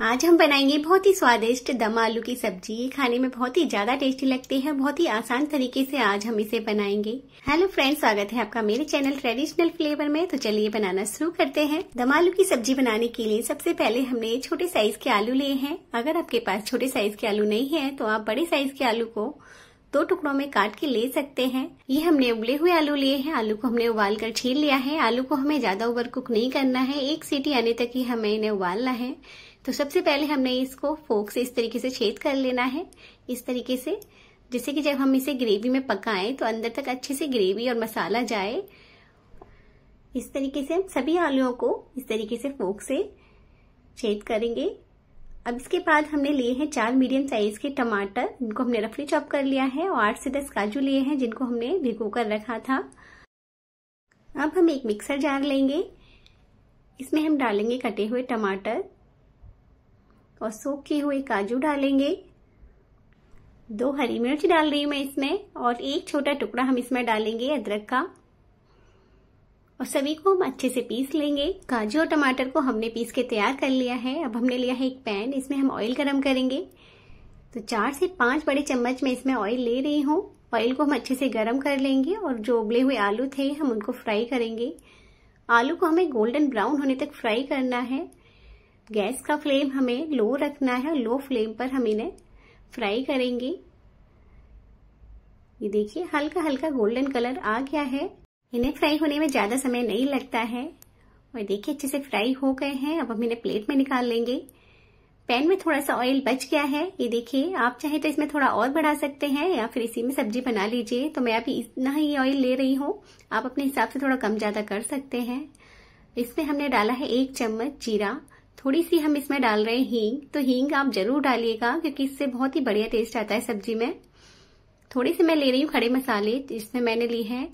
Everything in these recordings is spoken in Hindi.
आज हम बनाएँगे बहुत ही स्वादिष्ट दम आलू की सब्ज़ी। ये खाने में बहुत ही ज़्यादा टेस्टी लगती है, बहुत ही आसान तरीके से आज हम इसे बनाएँगे। हेलो फ्रेंड्स स्वागत है आपका मेरे चैनल ट्रेडिशनल फ्लेवर में। तो चलिए बनाना शुरू करते हैं। दम आलू की सब्ज़ी बनाने के लिए सबसे पहले हमने छोटे साइज़ के आलू लिए हैं। अगर आपके पास छोटे साइज़ के आलू नहीं है तो आप बड़े साइज़ के आलू को दो टुकड़ों में काट के ले सकते हैं। ये हमने उबले हुए आलू लिए हैं। आलू को हमने उबाल कर छील लिया है। आलू को हमें ज़्यादा ओवर कुक नहीं करना है। एक सीटी आने तक ही हमें इन्हें उबालना है। तो सबसे पहले हमने इसको फोक से इस तरीके से छेद कर लेना है। इस तरीके से, जिससे कि जब हम इसे ग्रेवी में पकाएँ तो अंदर तक अच्छे से ग्रेवी और मसाला जाए। इस तरीके से हम सभी आलुओं को इस तरीके से फोक से छेद करेंगे। अब इसके बाद हमने लिए हैं चार मीडियम साइज़ के टमाटर, जिनको हमने रफली चॉप कर लिया है और आठ से दस काजू लिए हैं, जिनको हमने भिगो कर रखा था। अब हम एक मिक्सर जार लेंगे। इसमें हम डालेंगे कटे हुए टमाटर और सोख हुए काजू डालेंगे। दो हरी मिर्च डाल रही हूँ मैं इसमें और एक छोटा टुकड़ा हम इसमें डालेंगे अदरक का। और सभी को हम अच्छे से पीस लेंगे। काजू और टमाटर को हमने पीस के तैयार कर लिया है। अब हमने लिया है एक पैन। इसमें हम ऑयल गरम करेंगे। तो चार से पाँच बड़े चम्मच में इसमें ऑयल ले रही हूँ। ऑयल को हम अच्छे से गरम कर लेंगे और जो उबले हुए आलू थे, हम उनको फ्राई करेंगे। आलू को हमें गोल्डन ब्राउन होने तक फ्राई करना है। गैस का फ्लेम हमें लो रखना है लो फ्लेम पर हम इन्हें फ्राई करेंगे। ये देखिए हल्का हल्का गोल्डन कलर आ गया है। इन्हें फ्राई होने में ज़्यादा समय नहीं लगता है। और देखिए, अच्छे से फ्राई हो गए हैं। अब हम इन्हें प्लेट में निकाल लेंगे। पैन में थोड़ा सा ऑयल बच गया है। ये देखिए, आप चाहे तो इसमें थोड़ा और बढ़ा सकते हैं या फिर इसी में सब्ज़ी बना लीजिए। तो मैं अभी इतना ही ऑयल ले रही हूँ। आप अपने हिसाब से थोड़ा कम ज़्यादा कर सकते हैं। इसमें हमने डाला है एक चम्मच जीरा। थोड़ी सी हम इसमें डाल रहे हैं हींग। तो हींग आप ज़रूर डालिएगा, क्योंकि इससे बहुत ही बढ़िया टेस्ट आता है सब्ज़ी में। थोड़ी सी मैं ले रही हूँ खड़े मसाले, जिसमें मैंने ली है।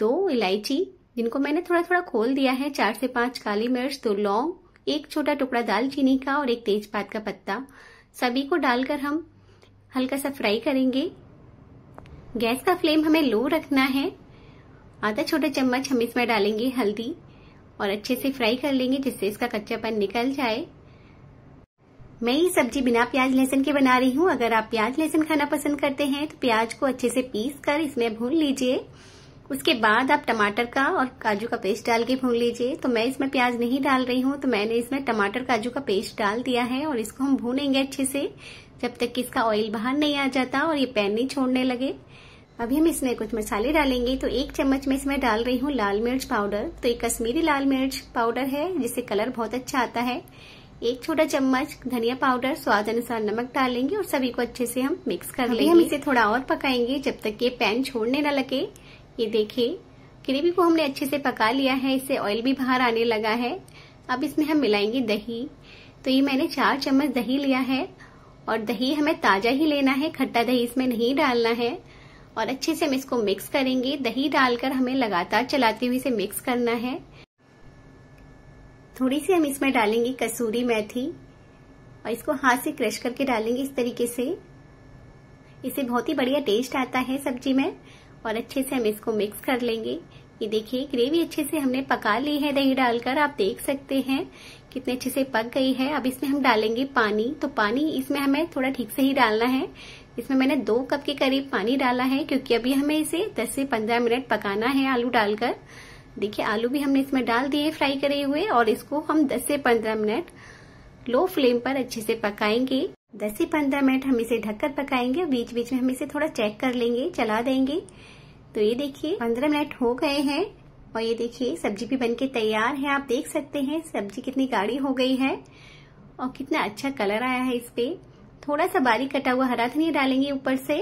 दो इलायची, जिनको मैंने थोड़ा थोड़ा खोल दिया है, चार से पाँच काली मिर्च, दो लौंग, एक छोटा टुकड़ा दालचीनी का और एक तेजपात का पत्ता। सभी को डालकर हम हल्का सा फ्राई करेंगे। गैस का फ्लेम हमें लो रखना है। आधा छोटा चम्मच हम इसमें डालेंगे हल्दी और अच्छे से फ्राई कर लेंगे जिससे इसका कच्चापन निकल जाए। मैं ये सब्ज़ी बिना प्याज लहसुन के बना रही हूँ। अगर आप प्याज लहसुन खाना पसंद करते हैं तो प्याज को अच्छे से पीस कर इसमें भून लीजिए। उसके बाद आप टमाटर का और काजू का पेस्ट डाल के भून लीजिए। तो मैं इसमें प्याज नहीं डाल रही हूँ तो मैंने इसमें टमाटर काजू का पेस्ट डाल दिया है और इसको हम भूनेंगे अच्छे से जब तक कि इसका ऑयल बाहर नहीं आ जाता और ये पैन नहीं छोड़ने लगे। अभी हम इसमें कुछ मसाले डालेंगे। तो एक चम्मच में इसमें डाल रही हूँ लाल मिर्च पाउडर। तो एक कश्मीरी लाल मिर्च पाउडर है जिससे कलर बहुत अच्छा आता है। एक छोटा चम्मच धनिया पाउडर स्वाद अनुसार नमक डालेंगे और सभी को अच्छे से हम मिक्स कर लेंगे हम इसे थोड़ा और पकाएँगे जब तक ये पैन छोड़ने न लगे। ये देखिए, ग्रेवी को हमने अच्छे से पका लिया है, इससे ऑयल भी बाहर आने लगा है। अब इसमें हम मिलाएँगे दही। तो ये मैंने चार चम्मच दही लिया है और दही हमें ताज़ा ही लेना है, खट्टा दही इसमें नहीं डालना है। और अच्छे से हम इसको मिक्स करेंगे। दही डालकर हमें लगातार चलाते हुए इसे मिक्स करना है। थोड़ी सी हम इसमें डालेंगे कसूरी मेथी और इसको हाथ से क्रश करके डालेंगे इस तरीके से। इसे बहुत ही बढ़िया टेस्ट आता है सब्ज़ी में। और अच्छे से हम इसको मिक्स कर लेंगे। ये देखिए ग्रेवी अच्छे से हमने पका ली है दही डालकर। आप देख सकते हैं कितने अच्छे से पक गई है। अब इसमें हम डालेंगे पानी। तो पानी इसमें हमें थोड़ा ठीक से ही डालना है। इसमें मैंने दो कप के करीब पानी डाला है, क्योंकि अभी हमें इसे 10 से 15 मिनट पकाना है आलू डालकर। देखिए, आलू भी हमने इसमें डाल दिए फ्राई करे हुए, और इसको हम 10 से 15 मिनट लो फ्लेम पर अच्छे से पकाएँगे। 10 से 15 मिनट हम इसे ढककर पकाएँगे। बीच बीच में हम इसे थोड़ा चेक कर लेंगे, चला देंगे। तो ये देखिए 15 मिनट हो गए हैं और ये देखिए, सब्ज़ी भी बनके तैयार है। आप देख सकते हैं, सब्ज़ी कितनी गाढ़ी हो गई है और कितना अच्छा कलर आया है इस पे। थोड़ा सा बारीक कटा हुआ हरा धनिया डालेंगे ऊपर से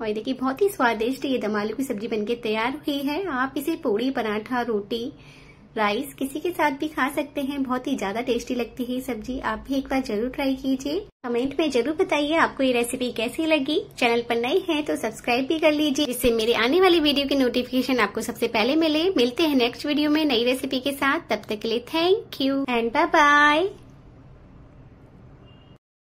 और ये देखिए, बहुत ही स्वादिष्ट ये दम आलू की सब्ज़ी बनके तैयार हुई है। आप इसे पूड़ी, पराठा, रोटी राइस किसी के साथ भी खा सकते हैं। बहुत ही ज़्यादा टेस्टी लगती है ये सब्ज़ी। आप भी एक बार ज़रूर ट्राई कीजिए। कमेंट में ज़रूर बताइए आपको ये रेसिपी कैसी लगी। चैनल पर नए हैं तो सब्सक्राइब भी कर लीजिए, जिससे मेरे आने वाली वीडियो की नोटिफिकेशन आपको सबसे पहले मिले। मिलते हैं नेक्स्ट वीडियो में नई रेसिपी के साथ। तब तक के लिए thank you and bye bye